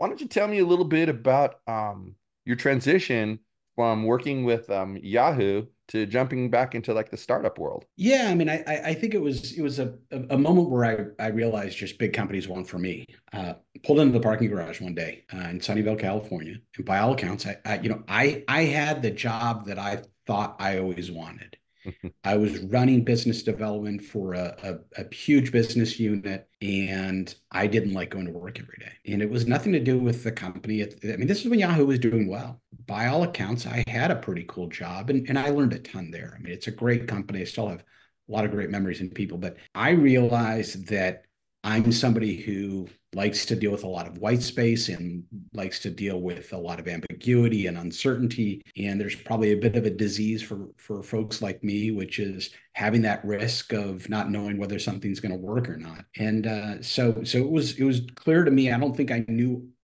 why don't you tell me a little bit about um, your transition from working with um, Yahoo to jumping back into like the startup world? Yeah, I mean, I I think it was it was a a moment where I I realized just big companies weren't for me. Uh, pulled into the parking garage one day uh, in Sunnyvale, California, and by all accounts, I, I you know I I had the job that I thought I always wanted. I was running business development for a, a, a, huge business unit, and I didn't like going to work every day. And it was nothing to do with the company. I mean, this is when Yahoo was doing well. By all accounts, I had a pretty cool job, and, and I learned a ton there. I mean, it's a great company. I still have a lot of great memories and people, but I realized that I'm somebody who likes to deal with a lot of white space and likes to deal with a lot of ambiguity and uncertainty. And there's probably a bit of a disease for for folks like me, which is having that risk of not knowing whether something's going to work or not. And uh, so so it was it was clear to me. I don't think I knew